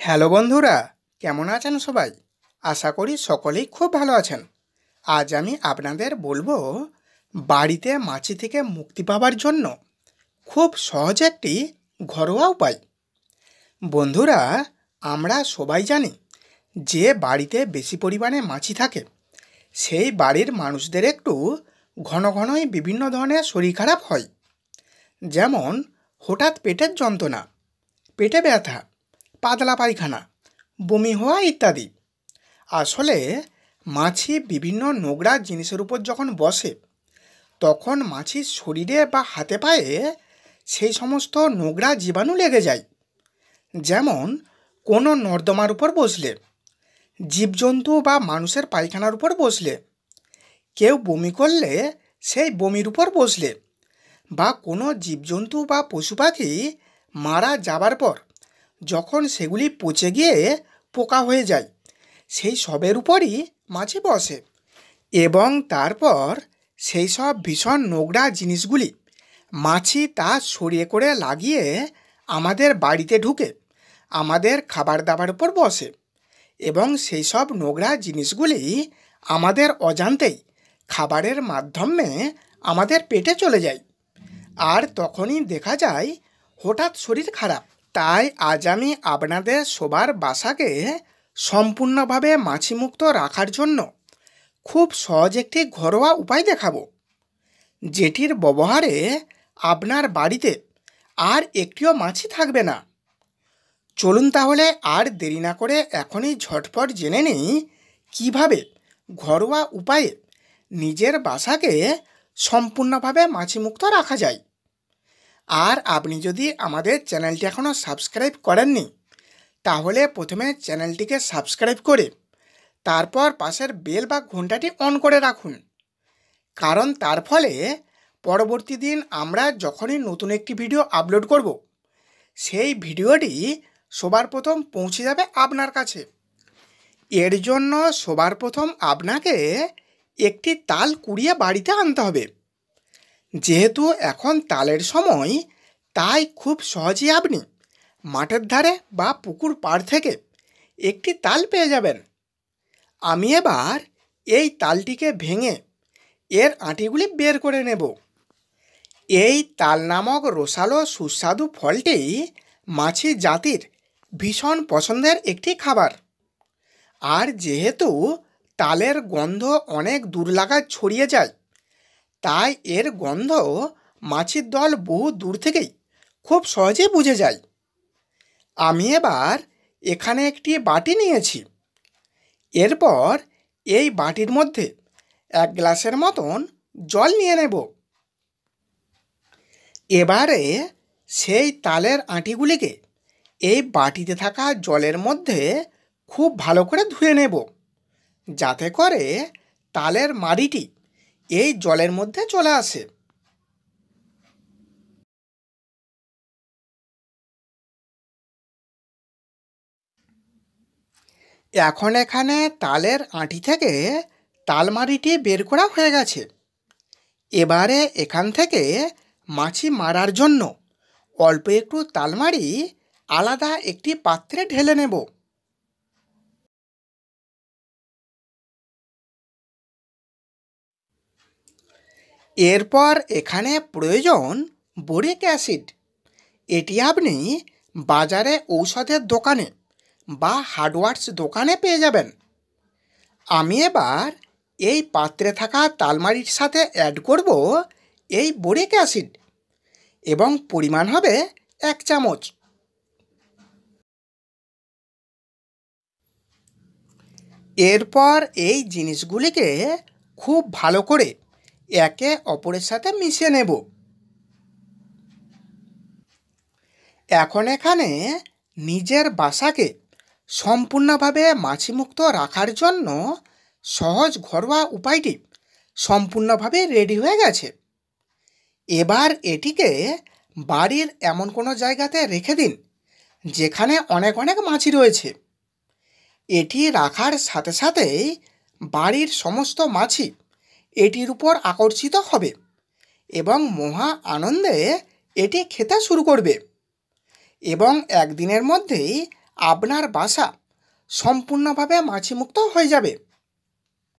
Hello বন্ধুরা, কেমন আছেন সবাই? আশা করি সকলেই খুব ভালো আছেন। আজ আমি আপনাদের বলব, বাড়িতে মাছি থেকে মুক্তি পাওয়ার জন্য খুব সহজ একটি ঘরোয়া উপায়। বন্ধুরা, আমরা সবাই জানি যে বাড়িতে বেশি পরিমাণে মাছি থাকে, সেই বাড়ির মানুষদের একটু ঘন ঘনই বিভিন্ন ধরনের শরীর খারাপ হয়। যেমন হঠাৎ পেটের যন্ত্রণা, পেটে ব্যথা পাতলা পায়খানা, বমি হওয়া ইত্যাদি। আসলে মাছি বিভিন্ন নোংরা জিনিসের উপর যখন বসে, তখন মাছির শরীরে বা হাতে পায়ে সেই সমস্ত নোংরা জীবাণু লেগে যায়। যেমন কোনো নর্দমার উপর বসলে, জীবজন্তু বা মানুষের পায়খানার উপর বসলে, কেউ বমি করলে সেই বমির উপর বসলে বা কোনো জীবজন্তু বা পশু পাখি মারা যাবার পর যখন সেগুলি পচে গিয়ে পোকা হয়ে যায়, সেই সবের উপরই মাছি বসে এবং তারপর সেই সব ভীষণ নোংরা জিনিসগুলি মাছি তা সরিয়ে করে লাগিয়ে আমাদের বাড়িতে ঢুকে আমাদের খাবার দাবার উপর বসে এবং সেই সব নোংরা জিনিসগুলি আমাদের অজান্তেই খাবারের মাধ্যমে আমাদের পেটে চলে যায়। আর তখনই দেখা যায়, হঠাৎ শরীর খারাপ। তাই আজ আমি আপনাদের সবার বাসাকে সম্পূর্ণভাবে মাছিমুক্ত রাখার জন্য খুব সহজ একটি ঘরোয়া উপায় দেখাবো। যেটির ব্যবহারে আপনার বাড়িতে আর একটিও মাছি থাকবে না। চলুন তাহলে আর দেরি না করে এখনই ঝটপট জেনে নিই কীভাবে ঘরোয়া উপায়ে নিজের বাসাকে সম্পূর্ণভাবে মাছিমুক্ত রাখা যায়। আর আপনি যদি আমাদের চ্যানেলটি এখনও সাবস্ক্রাইব করেননি, তাহলে প্রথমে চ্যানেলটিকে সাবস্ক্রাইব করে তারপর পাশের বেল বা ঘন্টাটি অন করে রাখুন। কারণ তার ফলে পরবর্তী দিন আমরা যখনই নতুন একটি ভিডিও আপলোড করব, সেই ভিডিওটি সবার প্রথম পৌঁছে যাবে আপনার কাছে। এর জন্য সবার প্রথম আপনাকে একটি তাল কুড়িয়ে বাড়িতে আনতে হবে। যেহেতু এখন তালের সময়, তাই খুব সহজেই আপনি মাঠের ধারে বা পুকুর পাড় থেকে একটি তাল পেয়ে যাবেন। আমি এবার এই তালটিকে ভেঙে এর আঁটিগুলি বের করে নেব। এই তাল নামক রসালো সুস্বাদু ফলটি মাছি জাতির ভীষণ পছন্দের একটি খাবার। আর যেহেতু তালের গন্ধ অনেক দূর লাগায় ছড়িয়ে যায় তাই এর গন্ধ মাছির দল বহু দূর থেকেই খুব সহজে বুঝে যায়। আমি এবার এখানে একটি বাটি নিয়েছি। এরপর এই বাটির মধ্যে এক গ্লাসের মতন জল নিয়ে নেব। এবারে সেই তালের আঁটিগুলিকে এই বাটিতে থাকা জলের মধ্যে খুব ভালো করে ধুয়ে নেব। যাতে করে তালের মাড়িটি এই জলের মধ্যে চলে আসে। এখন এখানে তালের আঁটি থেকে তালমারিটি বের করা হয়ে গেছে। এবারে এখান থেকে মাছি মারার জন্য অল্প একটু তালমারি আলাদা একটি পাত্রে ঢেলে নেব। এরপর এখানে প্রয়োজন বোরিক অ্যাসিড। এটি আপনি বাজারে ঔষধের দোকানে বা হার্ডওয়ার্স দোকানে পেয়ে যাবেন। আমি এবার এই পাত্রে থাকা তালমারির সাথে অ্যাড করব এই বোরিক অ্যাসিড এবং পরিমাণ হবে এক চামচ। এরপর এই জিনিসগুলিকে খুব ভালো করে একে অপরের সাথে মিশিয়ে নেব। এখন এখানে নিজের বাসাকে সম্পূর্ণভাবে মাছিমুক্ত রাখার জন্য সহজ ঘরোয়া উপায়টি সম্পূর্ণভাবে রেডি হয়ে গেছে। এবার এটিকে বাড়ির এমন কোনো জায়গাতে রেখে দিন, যেখানে অনেক অনেক মাছি রয়েছে। এটি রাখার সাথে সাথেই বাড়ির সমস্ত মাছি এটির উপর আকর্ষিত হবে এবং মহা আনন্দে এটি খেতে শুরু করবে। এবং একদিনের মধ্যেই আপনার বাসা সম্পূর্ণভাবে মাছিমুক্ত হয়ে যাবে।